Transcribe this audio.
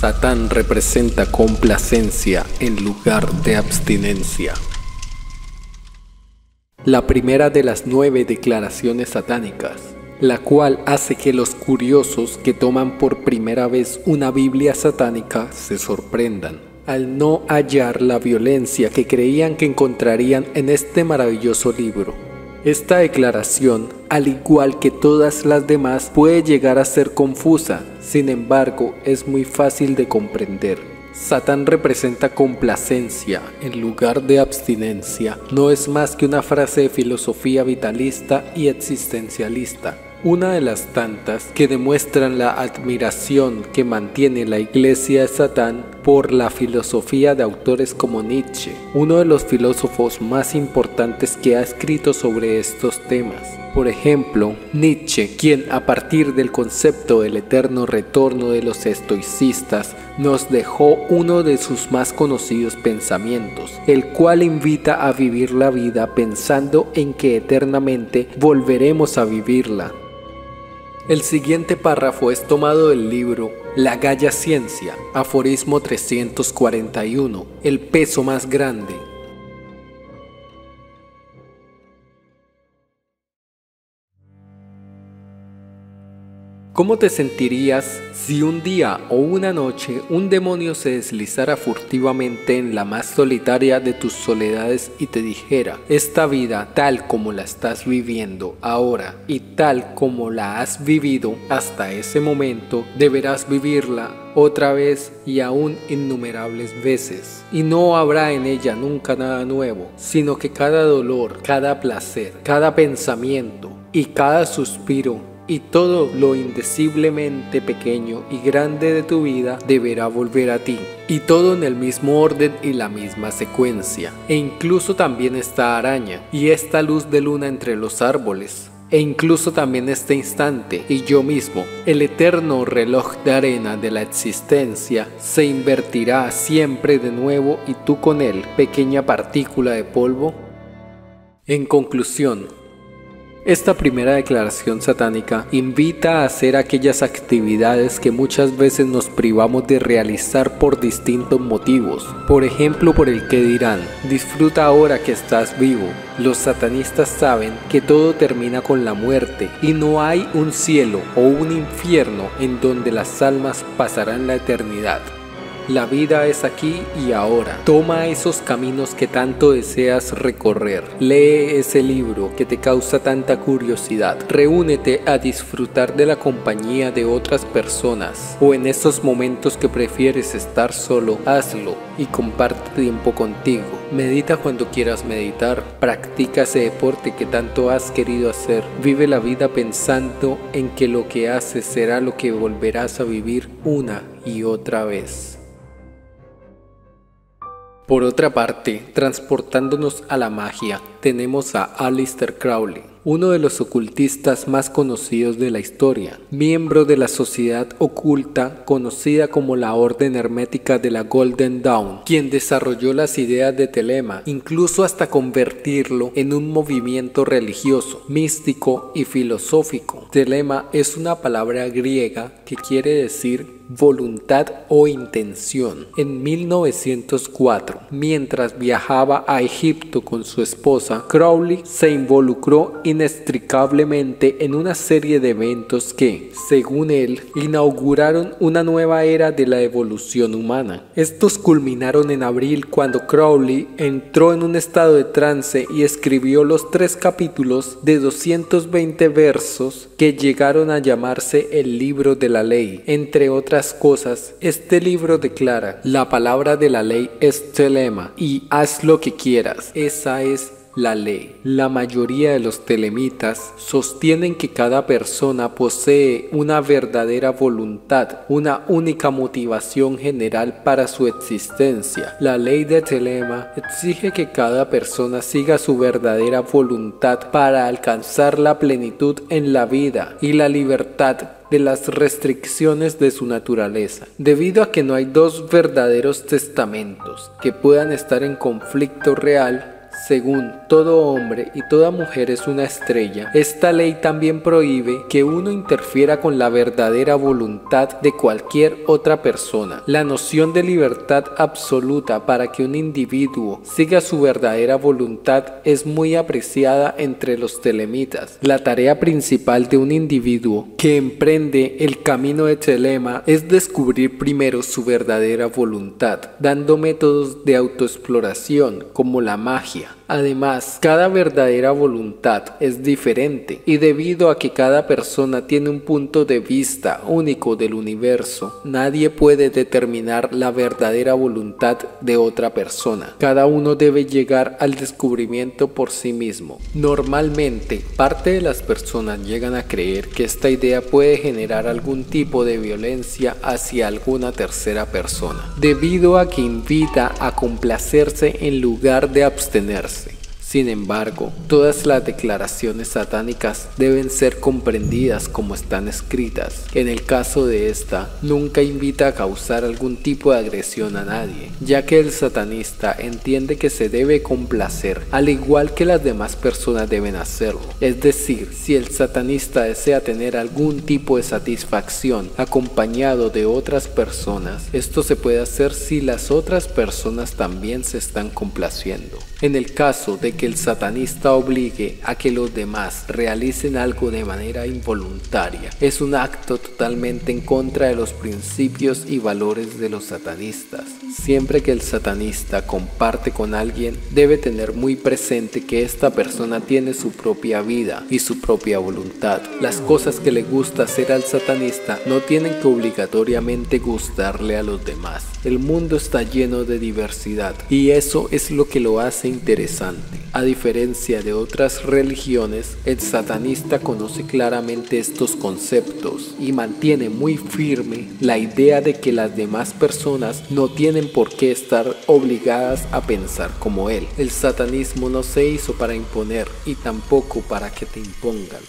Satán representa complacencia en lugar de abstinencia. La primera de las nueve declaraciones satánicas, la cual hace que los curiosos que toman por primera vez una Biblia satánica se sorprendan al no hallar la violencia que creían que encontrarían en este maravilloso libro. Esta declaración, al igual que todas las demás, puede llegar a ser confusa, sin embargo es muy fácil de comprender. Satán representa complacencia en lugar de abstinencia. No es más que una frase de filosofía vitalista y existencialista una de las tantas que demuestran la admiración que mantiene la Iglesia de Satán por la filosofía de autores como Nietzsche, uno de los filósofos más importantes que ha escrito sobre estos temas. Por ejemplo, Nietzsche, quien a partir del concepto del eterno retorno de los estoicistas nos dejó uno de sus más conocidos pensamientos, el cual invita a vivir la vida pensando en que eternamente volveremos a vivirla. El siguiente párrafo es tomado del libro La Galla Ciencia, aforismo 341, el peso más grande, ¿Cómo te sentirías si un día o una noche un demonio se deslizara furtivamente en la más solitaria de tus soledades y te dijera, esta vida tal como la estás viviendo ahora y tal como la has vivido hasta ese momento, deberás vivirla otra vez y aún innumerables veces. Y no habrá en ella nunca nada nuevo, sino que cada dolor, cada placer, cada pensamiento y cada suspiro y todo lo indeciblemente pequeño y grande de tu vida deberá volver a ti. Y todo en el mismo orden y la misma secuencia. E incluso también esta araña y esta luz de luna entre los árboles. E incluso también este instante y yo mismo, el eterno reloj de arena de la existencia, se invertirá siempre de nuevo y tú con él, pequeña partícula de polvo. En conclusión, esta primera declaración satánica invita a hacer aquellas actividades que muchas veces nos privamos de realizar por distintos motivos. Por ejemplo, por el que dirán, disfruta ahora que estás vivo. Los satanistas saben que todo termina con la muerte y no hay un cielo o un infierno en donde las almas pasarán la eternidad. La vida es aquí y ahora. Toma esos caminos que tanto deseas recorrer. Lee ese libro que te causa tanta curiosidad. Reúnete a disfrutar de la compañía de otras personas. O en esos momentos que prefieres estar solo, hazlo y comparte tiempo contigo. Medita cuando quieras meditar. Practica ese deporte que tanto has querido hacer. Vive la vida pensando en que lo que haces será lo que volverás a vivir una y otra vez. Por otra parte, transportándonos a la magia, tenemos a Alistair Crowley, uno de los ocultistas más conocidos de la historia, miembro de la sociedad oculta conocida como la Orden Hermética de la Golden Dawn, quien desarrolló las ideas de Telema, incluso hasta convertirlo en un movimiento religioso, místico y filosófico. Telema es una palabra griega que quiere decir voluntad o intención. En 1904, mientras viajaba a Egipto con su esposa, Crowley se involucró inextricablemente en una serie de eventos que, según él, inauguraron una nueva era de la evolución humana. Estos culminaron en abril cuando Crowley entró en un estado de trance y escribió los tres capítulos de 220 versos que llegaron a llamarse el libro de la ley, entre otras cosas, este libro declara, la palabra de la ley es telema y haz lo que quieras. Esa es la ley. La mayoría de los telemitas sostienen que cada persona posee una verdadera voluntad, una única motivación general para su existencia. La ley de Telema exige que cada persona siga su verdadera voluntad para alcanzar la plenitud en la vida y la libertad de las restricciones de su naturaleza, debido a que no hay dos verdaderos testamentos que puedan estar en conflicto real Según todo hombre y toda mujer es una estrella, esta ley también prohíbe que uno interfiera con la verdadera voluntad de cualquier otra persona. La noción de libertad absoluta para que un individuo siga su verdadera voluntad es muy apreciada entre los telemitas. La tarea principal de un individuo que emprende el camino de telema es descubrir primero su verdadera voluntad, dando métodos de autoexploración como la magia, Hallelujah. Además, cada verdadera voluntad es diferente y debido a que cada persona tiene un punto de vista único del universo, nadie puede determinar la verdadera voluntad de otra persona. Cada uno debe llegar al descubrimiento por sí mismo. Normalmente, parte de las personas llegan a creer que esta idea puede generar algún tipo de violencia hacia alguna tercera persona, debido a que invita a complacerse en lugar de abstenerse. Sin embargo, todas las declaraciones satánicas deben ser comprendidas como están escritas. En el caso de esta, nunca invita a causar algún tipo de agresión a nadie, ya que el satanista entiende que se debe complacer, al igual que las demás personas deben hacerlo. Es decir, si el satanista desea tener algún tipo de satisfacción acompañado de otras personas, esto se puede hacer si las otras personas también se están complaciendo. En el caso de que el satanista obligue a que los demás realicen algo de manera involuntaria, es un acto totalmente en contra de los principios y valores de los satanistas. Siempre que el satanista comparte con alguien, debe tener muy presente que esta persona tiene su propia vida y su propia voluntad. Las cosas que le gusta hacer al satanista no tienen que obligatoriamente gustarle a los demás. El mundo está lleno de diversidad y eso es lo que lo hace interesante. A diferencia de otras religiones, el satanista conoce claramente estos conceptos y mantiene muy firme la idea de que las demás personas no tienen por qué estar obligadas a pensar como él. El satanismo no se hizo para imponer y tampoco para que te impongan.